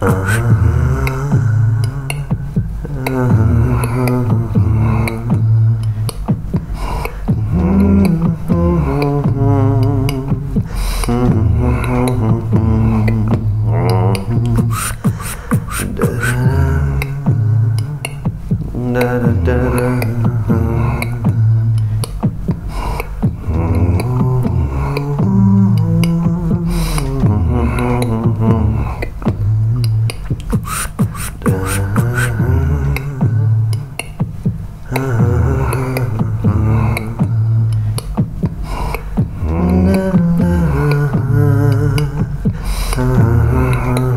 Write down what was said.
Uh-huh. Uh, you